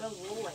Frangou, ué.